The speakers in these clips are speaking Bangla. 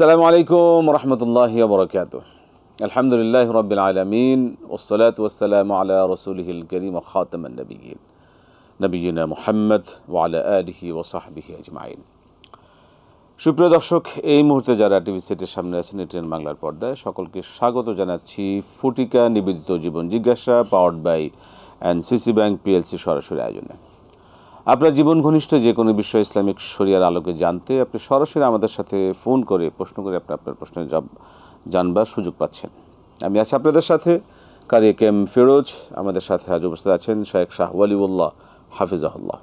সালামু আলাইকুম রহমতুল্লাহ বরকাত আলহামদুলিল্লাহ রবিল আলমিন ওসলাত ওসালাম আলা রসুলহিল করিম খাতমনবীন নবীনা মোহাম্মদ ওয়ালা আলহি ও সাহবিহি আজমাইন। সুপ্রিয় দর্শক, এই মুহূর্তে যারা টিভি সেটের সামনে আছেন, এটিএন বাংলার পর্দায়, সকলকে স্বাগত জানাচ্ছি ফুটিকা নিবেদিত জীবন জিজ্ঞাসা powered by NCC bank PLC সরাসরি আয়োজনে। আপনার জীবন ঘনিষ্ঠ যে কোনো বিষয় ইসলামিক শরিয়ার আলোকে জানতে আপনি সরাসরি আমাদের সাথে ফোন করে প্রশ্ন করে আপনি আপনার প্রশ্নের জব জানবার সুযোগ পাচ্ছেন। আমি আছি আপনাদের সাথে কারি কেম ফিরোজ আমাদের সাথে আজ উপস্থিত আছেন শেখ শাহ ওয়ালিউল্লাহ হাফিজাহুল্লাহ।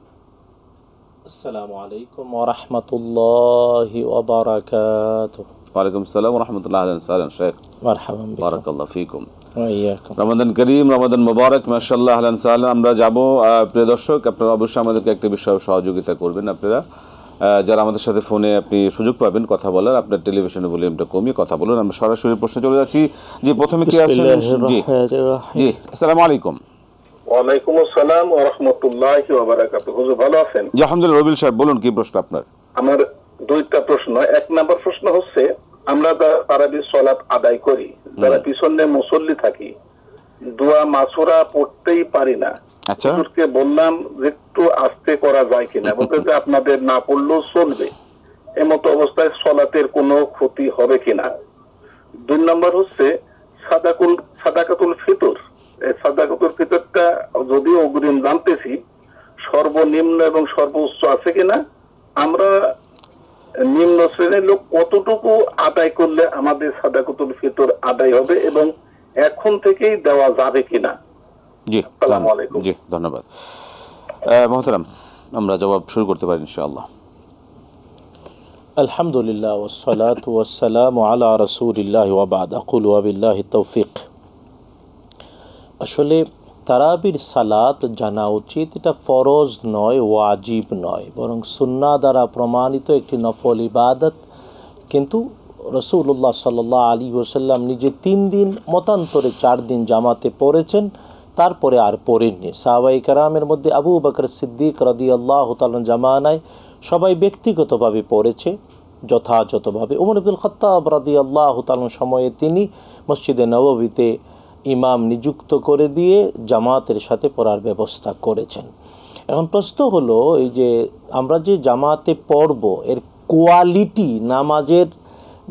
আসসালামু আলাইকুম ওরহমতুল্লাহি ওবারাকাত ওয়ালাইকুম সালাম রহমতুল্লাহ আলন সালাম শেখ মারহাবান বিকুম বারাকাল্লাহ ফিকুম। ওয়া রমাদান করিম রমাদান মোবারক মাশাল্লাহ আহলান সাহলান আমরা যাব প্রিয় দর্শক আপনারা অবশ্যই আমাদেরকে একটা বিষয়ে সহযোগিতা করবেন আপনারা। যারা আমাদের সাথে ফোনে আপনি সুযোগ পাবেন কথা বলার আপনার টেলিভিশনের ভলিউমটা কমিয়ে কথা বলুন। আমরা সরাসরি প্রশ্নে চলে যাচ্ছি। যে প্রথমে কি আছেন? জি। জি আসসালামু আলাইকুম। ওয়ালাইকুম আসসালাম ওয়া রাহমাতুল্লাহি ওয়া বারাকাতুহু। হুজুর ভালো আছেন? জি আলহামদুলিল্লাহ রবিল সাহেব বলুন কি প্রশ্ন আপনার? আমার দুইটা প্রশ্ন। এক নাম্বার প্রশ্ন হচ্ছে আমরা তারাবির সালাত আদায় করি। যারা পিছনে মুসল্লি থাকি দোয়া মাসুরা পড়তেই পারি না। আচ্ছা। হুজুরকে বললাম যে একটু আস্তে করা যায় কিনা। বলতে যে আপনাদের না পড়লেও চলবে। এমতো অবস্থায় সলাতের কোনো ক্ষতি হবে কিনা? দুই নম্বর হচ্ছে সাদাকুল সাদাকাতুল ফিতর। এই সাদাকাতুল ফিতরটা যদিও অগ্রিম জানতেছি সর্বনিম্ন এবং সর্বোচ্চ আছে কিনা আমরা নিম্ন শ্রেণির লোক কতটুকু আদায় করলে আমাদের সাদাকাতুল ফিতর আদায় হবে এবং এখন থেকেই দেওয়া যাবে কিনা? জি আসসালামু আলাইকুম। জি ধন্যবাদ। আহ, মহতারাম আমরা জবাব শুরু করতে পারি ইনশাআল্লাহ। আলহামদুলিল্লাহ ওয়াসসালাতু ওয়াসসালামু আলা রাসূলিল্লাহি ওয়া বাদ। আকুলু ওয়া বিল্লাহি তৌফিক। আসলে তারাবির সালাত জানা উচিত, এটা ফরজ নয়, ওয়াজিব নয়। বরং সুন্না দ্বারা প্রমাণিত একটি নফল ইবাদত। কিন্তু রসুল্লাহ সাল্লাহ আলী ওসাল্লাম নিজে তিন দিন, মতান্তরে চার দিন জামাতে পড়েছেন, তারপরে আর পড়েননি। সাহাবাই কারামের মধ্যে আবু বকর সিদ্দিক রদি আল্লাহ তালন জামানায় সবাই ব্যক্তিগতভাবে পড়েছে, যথাযথভাবে। উমর আব্দুল খত্তাব রাদি আল্লাহ তালন সময়ে তিনি মসজিদে নববীতে ইমাম নিযুক্ত করে দিয়ে জামাতের সাথে পড়ার ব্যবস্থা করেছেন। এখন প্রশ্ন হলো, এই যে আমরা যে জামাতে পড়ব, এর কোয়ালিটি, নামাজের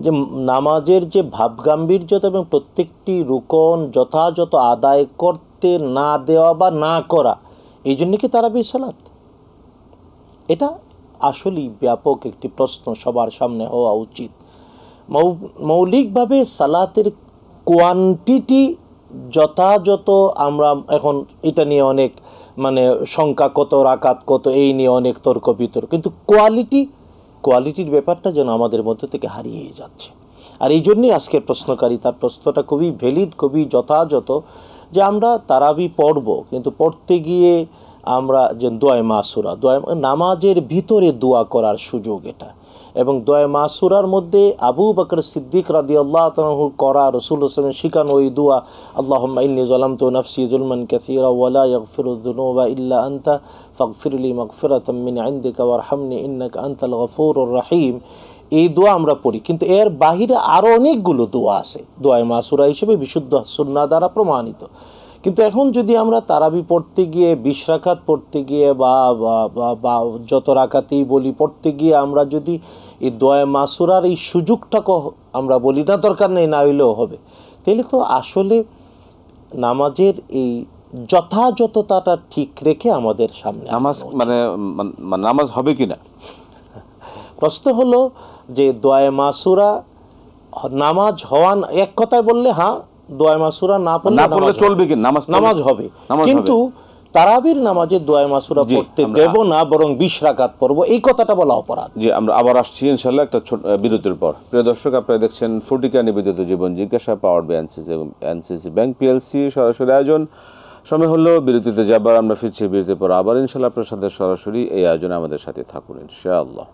যে নামাজের যে ভাবগাম্ভীর্যতা এবং প্রত্যেকটি রুকন যথাযথ আদায় করতে না দেওয়া বা না করা, এই জন্য কি তারা বিসালাত এটা আসলেই ব্যাপক একটি প্রশ্ন সবার সামনে হওয়া উচিত। মৌলিকভাবে সালাতের কোয়ান্টিটি যথাযথ আমরা এখন এটা নিয়ে অনেক মানে সংখ্যা কত রাকাত কত, এই নিয়ে অনেক তর্ক বিতর্ক। কিন্তু কোয়ালিটি কোয়ালিটির ব্যাপারটা যেন আমাদের মধ্যে থেকে হারিয়ে যাচ্ছে। আর এই জন্যই আজকের প্রশ্নকারী, তার প্রশ্নটা খুবই ভ্যালিড খুবই যথাযথ যে আমরা তারাবি পড়ব, কিন্তু পড়তে গিয়ে আমরা যে দোয় মাসুরা দোয় নামাজের ভিতরে দোয়া করার সুযোগ এটা। এবং দোয় মাসুরার মধ্যে আবু বকর সিদ্দিক রাদি আল্লাহ তাহু করা রসুল হোসেনের শিখানো ওই দোয়া আল্লাহ ইন্নি জলাম তো নফসি জুলমান কাসিরা ওয়ালা ইগফিরুদ্দুনুবা ইল্লা আনতা ফাগফিরলি মাগফিরাতাম মিন ইনদিকা ওয়ারহামনি ইন্নাকা আনতাল গফুরুর রহিম। এই দোয়া আমরা পড়ি, কিন্তু এর বাহিরে আরও অনেকগুলো দোয়া আছে। দোয়ায় মাসুরা হিসেবে বিশুদ্ধ সুন্না দ্বারা প্রমাণিত। কিন্তু এখন যদি আমরা তারাবি পড়তে গিয়ে বিশ রাকাত পড়তে গিয়ে বা বা- যত রাকাতেই বলি পড়তে গিয়ে আমরা যদি এই দোয়া মাসুরার এই সুযোগটাকে আমরা বলি না দরকার নেই না হইলেও হবে। তাহলে তো আসলে নামাজের এই যথাযথতাটা ঠিক রেখে আমাদের সামনে নামাজ মানে মানে নামাজ হবে কি না প্রশ্ন হলো যে দোয়া মাসুরা নামাজ হওয়ান এক কথায় বললে হ্যাঁ দোয়া মাসুরা না পড়লে না পড়লে চলবে কি? নামাজ নামাজ হবে। কিন্তু তারাবির নামাজে দোয়া মাসুরা পড়তে দেব না বরং বিশ রাকাত পড়ব। এই কথাটা বলা অপরাধ। জি আমরা আবার আসছি ইনশাল্লাহ একটা বিরতির পর। প্রিয় দর্শক আপনারা দেখছেন ফুটিকা নিবেদিত জীবন জিজ্ঞাসা পাওয়ার বাই এনসিসি এবং এনসিসি ব্যাংক পিএলসি সরাসরি আয়োজন। সময় হলো বিরতিতে যাবার আমরা ফিরছি বিরতির পর আবার। ইনশাল্লাহ আপনার সাথে সরাসরি এই আয়োজনে আমাদের সাথে থাকুন ইনশাআল্লাহ।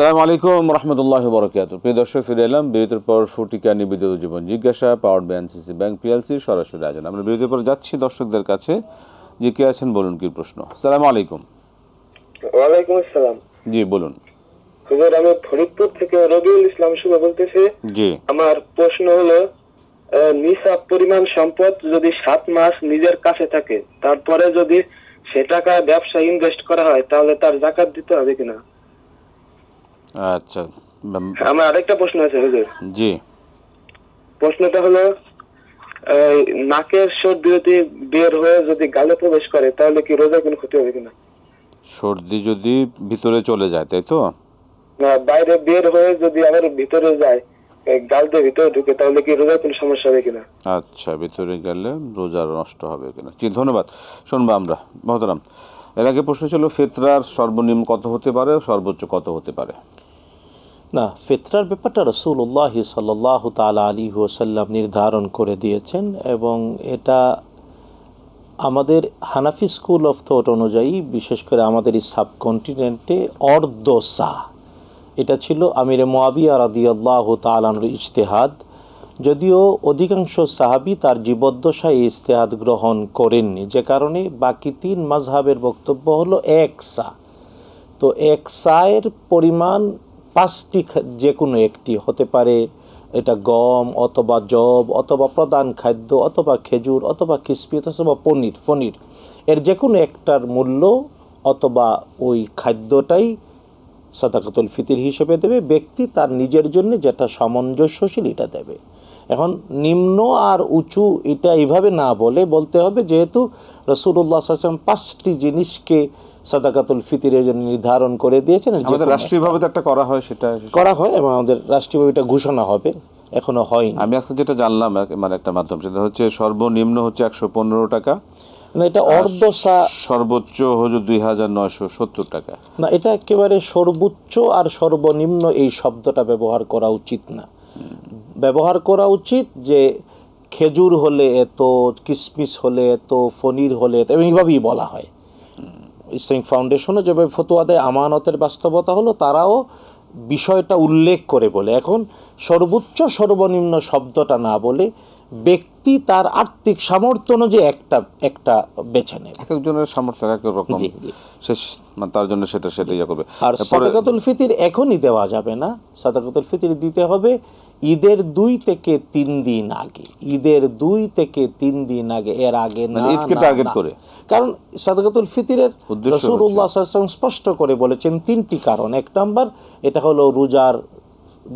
সালামু আলাইকুম রহমতুল্লাহ বরকাত প্রিয় দর্শক ফিরে এলাম বিরতির পর ফুটিকা নিবেদিত জীবন জিজ্ঞাসা power by NCC bank PLC সরাসরি আয়োজন। আমরা বিরতির পর যাচ্ছি দর্শকদের কাছে। যে কে আছেন বলুন কি প্রশ্ন। সালামু আলাইকুম। ওয়ালাইকুম আসসালাম। জি বলুন। হুজুর আমি ফরিদপুর থেকে রবিউল ইসলাম শুভ বলতেছি। জি। আমার প্রশ্ন হলো নিসাব পরিমাণ সম্পদ যদি সাত মাস নিজের কাছে থাকে তারপরে যদি সে টাকা ব্যবসা ইনভেস্ট করা হয় তাহলে তার জাকাত দিতে হবে কিনা? আচ্ছা আমার আরেকটা প্রশ্ন আছে হুজুর। জি। প্রশ্নটা হলো নাকের সর্দি যদি বের হয়ে যদি গালে প্রবেশ করে তাহলে কি রোজা কোনো ক্ষতি হবে কিনা? সর্দি যদি ভিতরে চলে যায় তাই তো? না বাইরে বের হয়ে যদি আবার ভিতরে যায় গাল দিয়ে ভিতরে ঢুকে তাহলে কি রোজা কোনো সমস্যা হবে কিনা? আচ্ছা ভিতরে গেলে রোজা নষ্ট হবে কিনা? জি ধন্যবাদ। শুনব আমরা মহতরাম। এর আগে প্রশ্ন ছিল, ফেতরার সর্বনিম্ন কত হতে পারে? সর্বোচ্চ কত হতে পারে? না, ফেতরার ব্যাপারটা রসুল্লাহ সাল্লাহ তালা আলী ওসাল্লাম নির্ধারণ করে দিয়েছেন এবং এটা আমাদের হানাফি স্কুল অফ থট অনুযায়ী, বিশেষ করে আমাদের এই সাবকন্টিনেন্টে অর্ধসা এটা ছিল আমিরে মোয়াবিয়া রাদিয়াল্লাহ তালানুর ইজতেহাদ। যদিও অধিকাংশ সাহাবি তার জীবদ্দশায় এই ইজতেহাদ গ্রহণ করেননি, যে কারণে বাকি তিন মাঝহাবের বক্তব্য হলো এক সা। তো এক সায়ের পরিমাণ পাঁচটি যে কোনো একটি হতে পারে। এটা গম অথবা জব অথবা প্রধান খাদ্য অথবা খেজুর অথবা কিসমিস অথবা পনির পনির। এর যে কোনো একটার মূল্য অথবা ওই খাদ্যটাই সাদাকাতুল ফিতির হিসেবে দেবে। ব্যক্তি তার নিজের জন্য যেটা সামঞ্জস্যশীল এটা দেবে। এখন নিম্ন আর উঁচু এটা এইভাবে না বলে বলতে হবে যেহেতু রসুল্লাহ আসলাম পাঁচটি জিনিসকে সাদাকাতুল ফিতিরের জন্য নির্ধারণ করে দিয়েছেন। আমাদের রাষ্ট্রীয়ভাবে তো একটা করা হয় সেটা করা হয় এবং আমাদের রাষ্ট্রীয়ভাবে এটা ঘোষণা হবে এখনও হয়নি। আমি আজকে যেটা জানলাম মানে একটা মাধ্যম সেটা হচ্ছে সর্বনিম্ন হচ্ছে একশো পনেরো টাকা না এটা অর্ধ সর্বোচ্চ হচ্ছে দুই হাজার নয়শো সত্তর টাকা। না এটা একেবারে সর্বোচ্চ আর সর্বনিম্ন এই শব্দটা ব্যবহার করা উচিত না। ব্যবহার করা উচিত যে খেজুর হলে এত কিসমিস হলে এত ফনির হলে এত এইভাবেই বলা হয়। ইসলামিক ফাউন্ডেশনও যেভাবে ফতোয়া দেয় আমানতের বাস্তবতা হলো তারাও বিষয়টা উল্লেখ করে বলে। এখন সর্বোচ্চ সর্বনিম্ন শব্দটা না বলে ব্যক্তি তার আর্থিক সামর্থ্য অনুযায়ী একটা একটা বেছে নেয় এক একজনের সামর্থ্য এক রকম। সে তার জন্য সেটা সেটা ইয়ে করবে। আর সাদাকাতুল ফিতির এখনই দেওয়া যাবে না। সাদাকাতুল ফিতির দিতে হবে ঈদের দুই থেকে তিন দিন আগে ঈদের দুই থেকে তিন দিন আগে এর আগে মানে ঈদকে না। করে। কারণ সাদাকাতুল ফিতিরের রসুল্লাহ স্পষ্ট করে বলেছেন তিনটি কারণ। এক নম্বর এটা হলো রোজার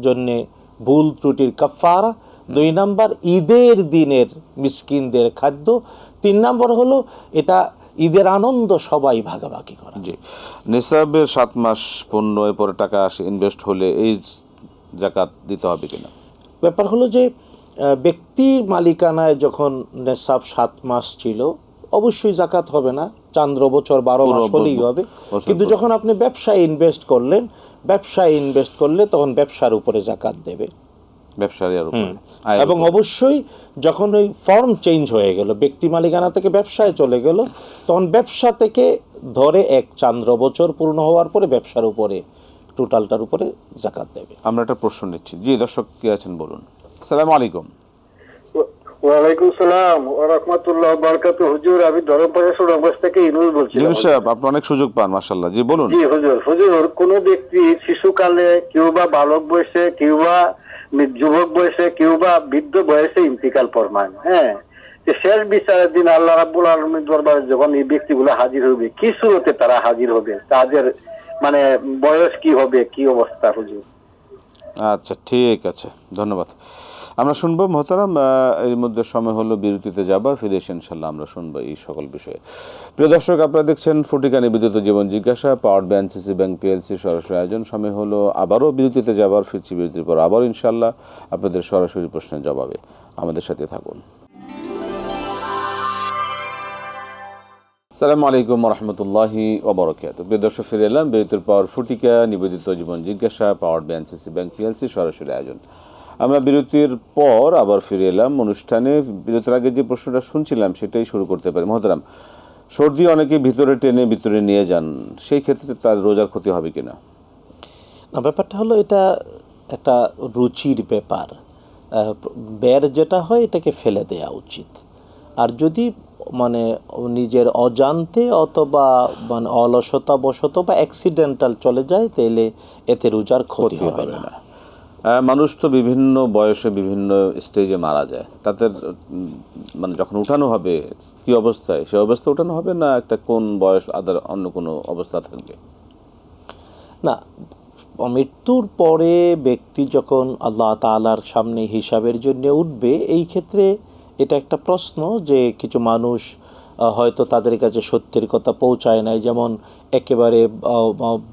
জন্যে ভুল ত্রুটির কাফারা দুই নাম্বার ঈদের দিনের মিসকিনদের খাদ্য। তিন নম্বর হলো এটা ঈদের আনন্দ সবাই ভাগাভাগি করা। জি। নিসাবের সাত মাস পণ্য এরপরে টাকা ইনভেস্ট হলে এই জাকাত দিতে হবে কিনা? ব্যাপার হলো যে ব্যক্তির মালিকানায় যখন নেশাব সাত মাস ছিল অবশ্যই জাকাত হবে না। চান্দ্র বছর বারো মাস হলেই হবে। কিন্তু যখন আপনি ব্যবসায় ইনভেস্ট করলেন ব্যবসায় ইনভেস্ট করলে তখন ব্যবসার উপরে জাকাত দেবে। এবং অবশ্যই যখন ওই ফর্ম চেঞ্জ হয়ে গেল ব্যক্তি মালিকানা থেকে ব্যবসায় চলে গেল তখন ব্যবসা থেকে ধরে এক চান্দ্র বছর পূর্ণ হওয়ার পরে ব্যবসার উপরে টোটালটার উপরে জাকাত দেবে। আমরা একটা প্রশ্ন নিচ্ছি। জি দর্শক কি আছেন বলুন। সালাম আলাইকুম। ওয়ালাইকুম সালাম ওয়া রাহমাতুল্লাহ বারাকাত হুজুর আমি ধরমপাড়া সুরঙ্গস থেকে ইনুল বলছি জিনুস সাহেব আপনি অনেক সুযোগ পান মাসাল্লাহ জি বলুন। জি হুজুর। হুজুর কোন ব্যক্তি শিশুকালে কেউ বা বালক বয়সে কেউ বা যুবক বয়সে কেউ বা বৃদ্ধ বয়সে ইন্তিকাল ফরমান হ্যাঁ? যে শেষ বিচারের দিন আল্লাহ রাব্বুল আলমীর দরবারে যখন এই ব্যক্তিগুলো হাজির হবে কি শুরুতে তারা হাজির হবে? তাদের মানে বয়স কি হবে, কি অবস্থা হুজুর? আচ্ছা ঠিক আছে, ধন্যবাদ। আমরা শুনব, মোহতারাম এর মধ্যে সময় হলো, বিরতিতে যাবার ফিরে এসে ইনশাল্লাহ আমরা শুনব এই সকল বিষয়ে। প্রিয় দর্শক, আপনারা দেখছেন ফটিকা নিবেদিত জীবন জিজ্ঞাসা, power bank, CC bank, PLC সরাসরি আয়োজন, সময় হলো, আবারও বিরতিতে যাবার ফিরছি বিরতির পর আবার ইনশাল্লাহ আপনাদের সরাসরি প্রশ্নের জবাবে। আমাদের সাথে থাকুন। সালামু আলাইকুম রহমতুল্লাহি ওবরকাত প্রিয় দর্শক, ফিরে এলাম বিরতির পাওয়ার ফুটিকা, নিবেদিত জীবন জিজ্ঞাসা power bank, CC bank, PLC সরাসরি আয়োজন। আমরা বিরতির পর আবার ফিরে এলাম অনুষ্ঠানে। বিরতির আগে যে প্রশ্নটা শুনছিলাম, সেটাই শুরু করতে পারি। মহতারাম, সর্দি অনেকে ভিতরে টেনে ভিতরে নিয়ে যান, সেই ক্ষেত্রে তার রোজার ক্ষতি হবে কিনা না? ব্যাপারটা হলো এটা একটা রুচির ব্যাপার। বের যেটা হয়, এটাকে ফেলে দেওয়া উচিত। আর যদি মানে নিজের অজান্তে অথবা মানে অলসতা বশত বা অ্যাক্সিডেন্টাল চলে যায় তাহলে এতে রোজার ক্ষতি হবে না। মানুষ তো বিভিন্ন বয়সে বিভিন্ন স্টেজে মারা যায়। তাদের মানে যখন উঠানো হবে কি অবস্থায়? সে অবস্থা উঠানো হবে না একটা কোন বয়স আদার অন্য কোনো অবস্থা থাকবে? না মৃত্যুর পরে ব্যক্তি যখন আল্লাহ তালার সামনে হিসাবের জন্য উঠবে এই ক্ষেত্রে এটা একটা প্রশ্ন যে কিছু মানুষ হয়তো তাদের কাছে সত্যের কথা পৌঁছায় নাই, যেমন একেবারে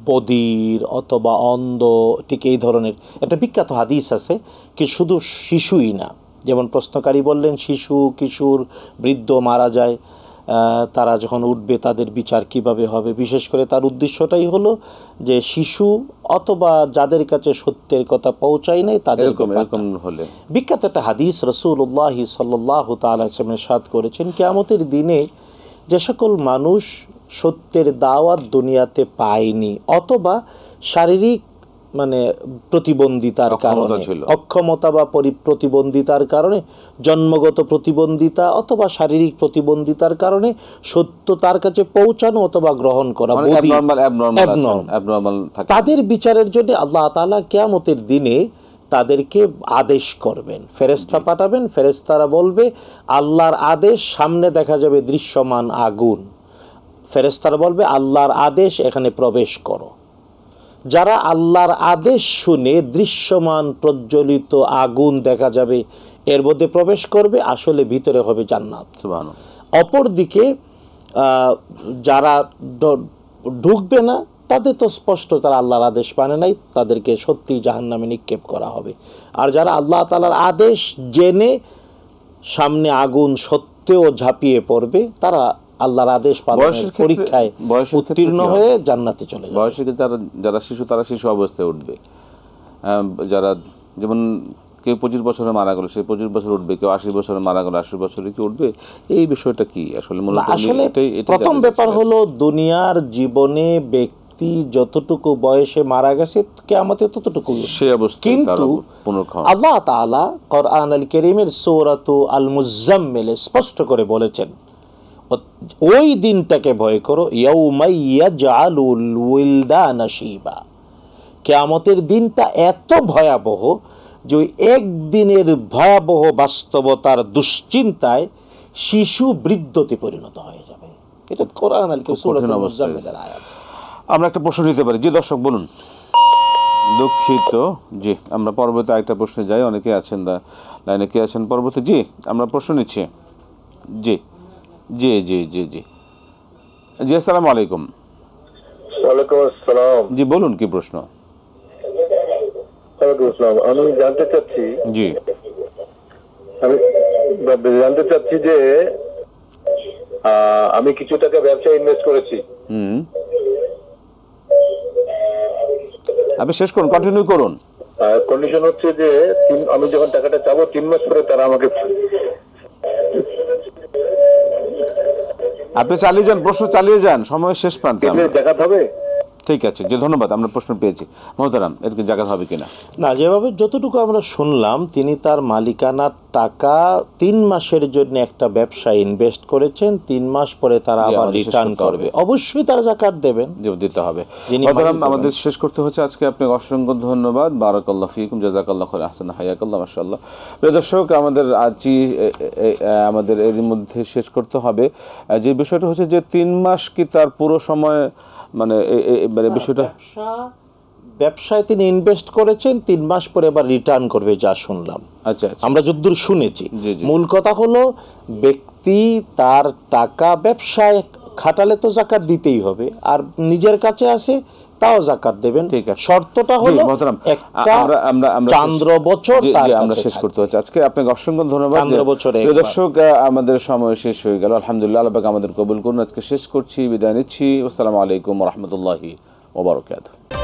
বধির অথবা অন্ধ, ঠিক এই ধরনের। একটা বিখ্যাত হাদিস আছে কি শুধু শিশুই না। যেমন প্রশ্নকারী বললেন, শিশু, কিশোর, বৃদ্ধ মারা যায়। তারা যখন উঠবে তাদের বিচার কীভাবে হবে? বিশেষ করে তার উদ্দেশ্যটাই হলো যে শিশু অথবা যাদের কাছে সত্যের কথা পৌঁছায় নাই তাদের হলে। বিখ্যাত একটা হাদিস রসুল্লাহ সাল্লাহ তালামের সাদ করেছেন কেয়ামতের দিনে যে সকল মানুষ সত্যের দাওয়াত দুনিয়াতে পায়নি অথবা শারীরিক মানে প্রতিবন্ধিতার কারণে। অক্ষমতা বা পরি প্রতিবন্ধিতার কারণে জন্মগত প্রতিবন্ধিতা অথবা শারীরিক প্রতিবন্ধিতার কারণে সত্য তার কাছে পৌঁছানো অথবা গ্রহণ করা তাদের বিচারের জন্য আল্লাহ তাআলা কেয়ামতের দিনে তাদেরকে আদেশ করবেন। ফেরেস্তা পাঠাবেন ফেরেস্তারা বলবে আল্লাহর আদেশ সামনে দেখা যাবে দৃশ্যমান আগুন। ফেরেস্তারা বলবে আল্লাহর আদেশ এখানে প্রবেশ করো। যারা আল্লাহর আদেশ শুনে দৃশ্যমান প্রজ্বলিত আগুন দেখা যাবে এর মধ্যে প্রবেশ করবে আসলে ভিতরে হবে জান্নাত। অপরদিকে যারা ঢুকবে না তাদের তো স্পষ্ট তারা আল্লাহর আদেশ মানে নাই তাদেরকে সত্যি জাহান্নামে নিক্ষেপ করা হবে। আর যারা আল্লাহ তালার আদেশ জেনে সামনে আগুন সত্যেও ঝাঁপিয়ে পড়বে তারা আল্লাহর আদেশ পালনের পরীক্ষায় উত্তীর্ণ হয়ে? জান্নাতে চলে যাবে। বয়সে কি যারা যারা শিশু তারা শিশু অবস্থায় উঠবে। যারা যেমন কেউ পঁচিশ বছরে মারা গেল সে পঁচিশ বছর উঠবে। কেউ আশি বছরে মারা গেল আশি বছরে কি উঠবে? এই বিষয়টা কি? আসলে আসলে প্রথম ব্যাপার হলো দুনিয়ার জীবনে ব্যক্তি যতটুকু বয়সে মারা গেছে কে আমাদের ততটুকু সেই অবস্থা কিন্তু আল্লাহ তাআলা কোরআন আল করিমের সূরাতু আল মুজাম্মিলে স্পষ্ট করে বলেছেন ওই দিনটাকে ভয় করো ইয়াউমাইয়া জালুল উইলদানা শিবা কেয়ামতের দিনটা এত ভয়াবহ যে ওই একদিনের ভয়াবহ বাস্তবতার দুশ্চিন্তায় শিশু বৃদ্ধতে পরিণত হয়ে যাবে। এটা কোরআন আল আমরা একটা প্রশ্ন নিতে পারি। যে দর্শক বলুন। দুঃখিত। জি আমরা পরবর্তী আরেকটা প্রশ্নে যাই। অনেকে আছেন লাইনে কে আছেন পরবর্তী? জি আমরা প্রশ্ন নিচ্ছি। জি। জি জি জি জি। জি আসসালামু আলাইকুম। ওয়ালাইকুম আসসালাম। জি বলুন কি প্রশ্ন? আমি জানতে চাচ্ছি জি। আমি জানতে চাচ্ছি যে আমি কিছু টাকা ব্যবসায় ইনভেস্ট করেছি। হুম। আপনি শেষ করুন কন্টিনিউ করুন। কন্ডিশন হচ্ছে যে তিন আমি যখন টাকাটা চাবো তিন মাস পরে তারা আমাকে আপনি চালিয়ে যান প্রশ্ন চালিয়ে যান সময় শেষ প্রান্তে দেখা হবে? ঠিক আছে যে ধন্যবাদ আমরা প্রশ্ন পেয়েছি। মহতারাম এর কি জায়গা হবে কিনা? না যেভাবে যতটুকু আমরা শুনলাম তিনি তার মালিকানার টাকা তিন মাসের জন্য একটা ব্যবসা ইনভেস্ট করেছেন তিন মাস পরে তারা আবার রিটার্ন করবে। অবশ্যই তারা জাকাত দেবেন। দিতে হবে। মহতারাম আমাদের শেষ করতে হচ্ছে আজকে আপনাকে অসংখ্য ধন্যবাদ। বারাকাল্লাহ ফিকুম জাজাকাল্লাহ খাইর আহসান হায়াকাল্লাহ মাশাআল্লাহ। প্রিয় দর্শক আমাদের আজই আমাদের এর মধ্যে শেষ করতে হবে। যে বিষয়টা হচ্ছে যে তিন মাস কি তার পুরো সময় মানে মানে বিষয়টা ব্যবসা ব্যবসায় তিনি ইনভেস্ট করেছেন তিন মাস পরে আবার রিটার্ন করবে যা শুনলাম। আচ্ছা আচ্ছা। আমরা যদ্দূর শুনেছি। মূল কথা হলো ব্যক্তি তার টাকা ব্যবসায় খাটালে তো জাকাত দিতেই হবে আর নিজের কাছে আছে তাও জাকাত দেবেন। ঠিক আছে। শর্তটা হলো আমরা আমরা আমরা চান্দ্র বছর আমরা শেষ করতে হচ্ছে আজকে আপনাকে অসংখ্য ধন্যবাদ চান্দ্র বছর দর্শক আমাদের সময় শেষ হয়ে গেল। আলহামদুলিল্লাহ আল্লাহ পাক আমাদের কবুল করুন। আজকে শেষ করছি বিদায় নিচ্ছি। আসসালামু আলাইকুম রহমতুল্লাহি ওবরাকাতুহু